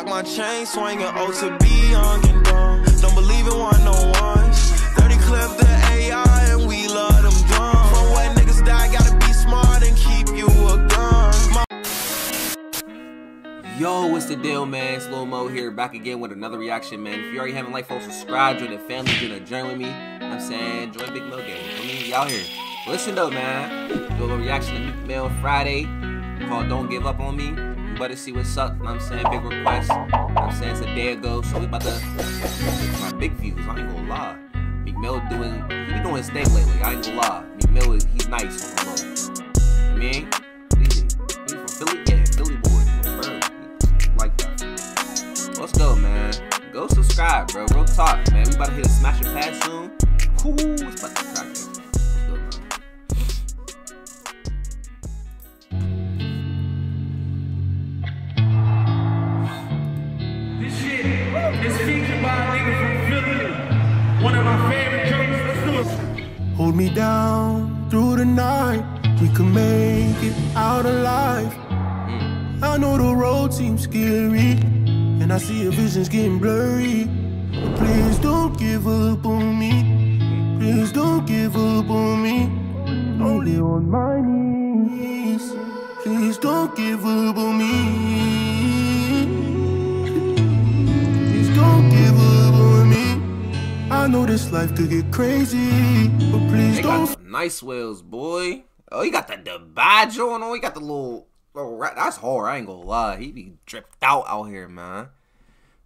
Glock, my chain swinging, O to be young and dumb. Don't believe in one no ones. 30 clip the AI and we love them dumb. From niggas die, gotta be smart and keep you a gun. Yo, what's the deal, man? Slow Mo here, back again with another reaction, man. If you already haven't liked, folks, subscribe, join the family, join the journey with me. I'm saying, join Big Mo Gang. I mean, y'all here. Listen though, man. Do a reaction to Meek Mill Fridayy called "Don't Give Up on Me." You better see what's up. Know what I'm saying, big request. Know what I'm saying it's a day ago, so we about to my big views. I ain't gonna lie. Meek Mill doing, he be doing his thing lately. I ain't gonna lie. Meek Mill he's nice. You know? I mean, he's, from Philly, yeah, Philly boy. Like that. Let's go, man. Go subscribe, bro. Real talk, man. We about to hit a smash and pass soon. Ooh, Hold me down through the night. We can make it out alive. I know the road seems scary, and I see your visions getting blurry. But please don't give up on me. Please don't give up on me. Only on my knees. Please don't give up on me. Life could get crazy, but please They don't. got nice wheels, boy. Oh, he got the Dubai joint on. He got the little, little That's hard. I ain't gonna lie. He be dripped out out here, man.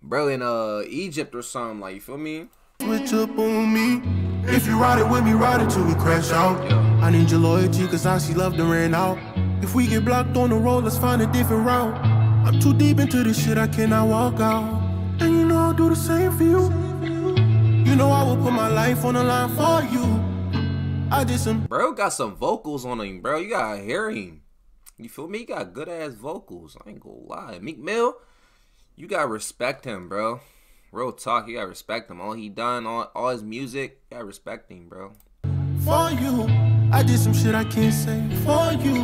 Bro, in uh Egypt or something, like you feel me? Switch up on me. If you ride it with me, ride it till we crash out. Yeah. I need your loyalty, cause I see love to ran out. If we get blocked on the road, let's find a different route. I'm too deep into this shit, I cannot walk out. And you know I'll do the same for you. You know I will put my life on the line for you. I did some Bro got some vocals on him, bro. You gotta hear him. You feel me? He got good ass vocals. I ain't gonna lie. Meek Mill, you gotta respect him, bro. Real talk, you gotta respect him. All he done, all, all his music, you gotta respect him, bro. for you. I did some shit I can't say for you.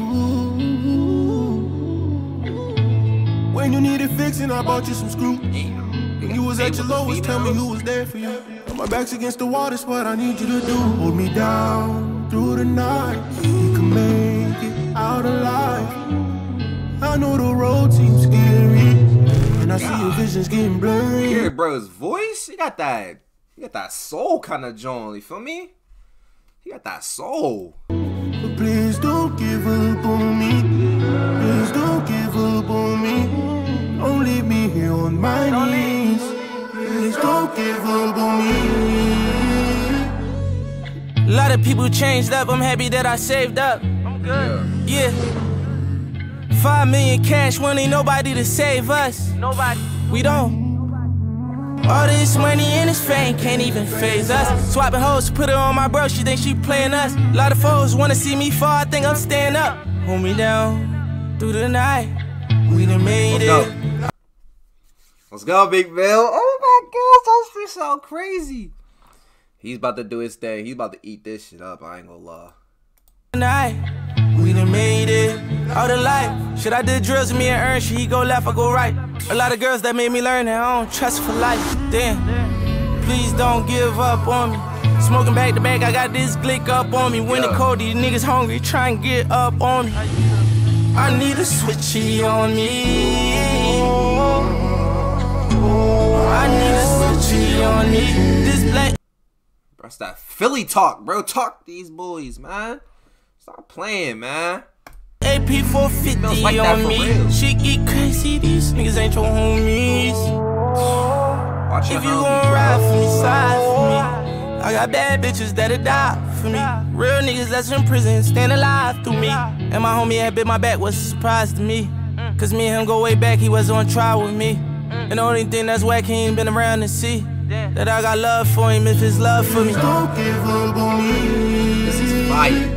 When you needed fixing, I bought you some screws. When you was at your lowest, tell me who was there for you. My back's against the wall, that's what I need you to do. Hold me down through the night. You can make it out alive. I know the road seems scary, and I see your visions getting blurry. Hear bro's voice? He got that, he got that soul kind of joint. You feel me? He got that soul. Lot of people changed up. I'm happy that I saved up. I'm good. Yeah. Five million cash, when ain't nobody to save us. Nobody. We don't. All this money and this fame can't even phase us. Swapping hoes, put her on my bro, she think she playing us. A lot of foes wanna see me fall, I think I'm staying up. Hold me down through the night. We done made Let's it. go. Let's go, Big Bill. Oh my gosh, those fish sound crazy. He's about to do his thing. He's about to eat this shit up. I ain't gonna lie. Tonight, We done made it all the life. Should I did drills with me and Ern? Should he go left or go right? A lot of girls that made me learn that I don't trust for life. Damn, please don't give up on me. Smoking back to back, I got this glick up on me. When Yeah. the cold, these niggas hungry, try and get up on me. I need a switchy on me. That Philly talk, bro. Talk these boys, man. Stop playing, man. AP 450 Smells like on for me. real. Shit get crazy, these niggas ain't your homies. Watch your If you gon' ride for me, side for me. I got bad bitches that'll die for me. Real niggas that's in prison, stand alive through me. And my homie had bit my back was a surprise to me. Cause me and him go way back, he was on trial with me. And the only thing that's whack, he ain't been around to see. That I got love for him if it's love for me. Don't give up on me. This is fire.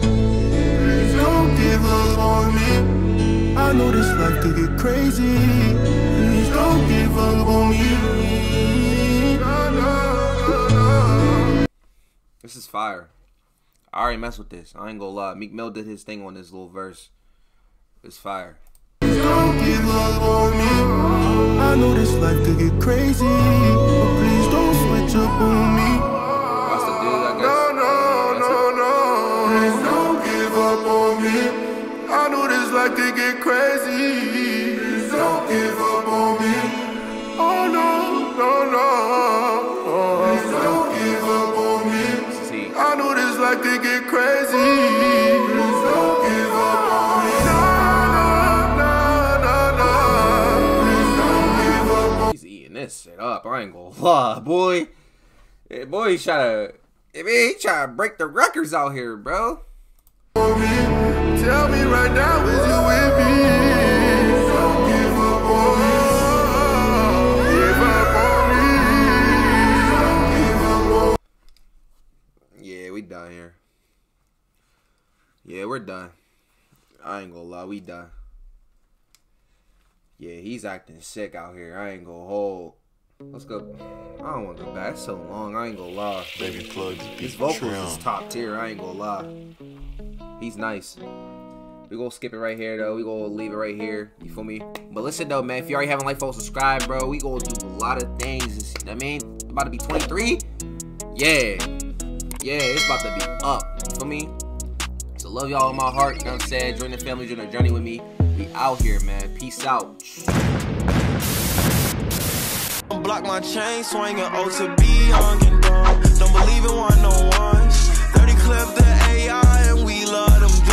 Please don't give up on me. I know this life could get crazy. Please don't give up on me. No, no, no, no. This is fire. I already messed with this. I ain't gonna lie. Meek Mill did his thing on this little verse. It's fire. Don't give up on me. Could get crazy. But please don't switch up on me. That's the dude, I guess. No, no, no, no. Please don't give up on me. I know this life could get crazy. Please don't give up on me. Oh no, no, no. Please don't give up on me. This. I know this life could get crazy. This shit up. I ain't gonna lie, boy. Yeah, boy, he try to. I mean, he try to break the records out here, bro. Tell me right now, is you with me? Don't give up on me. Give up on me. Don't give up on Yeah, we done here. Yeah, we're done. I ain't gonna lie, we done. Yeah, he's acting sick out here. I ain't gonna hold. Let's go. I don't want to go back. It's so long. I ain't gonna lie. Baby plugs. His vocals is top tier. I ain't gonna lie. He's nice. We gonna skip it right here though. We gonna leave it right here. You feel me? But listen though, man. If you already haven't like, follow, subscribe, bro. We gonna do a lot of things. You know what I mean, about to be 23. Yeah, yeah. It's about to be up. You feel me? So love y'all in my heart. You know what I'm saying? Join the family, join the journey with me. We out here, man. Peace out. Block my chain swinging, O to be young and dumb. Don't believe in one no ones. 30 clip the AI and we love them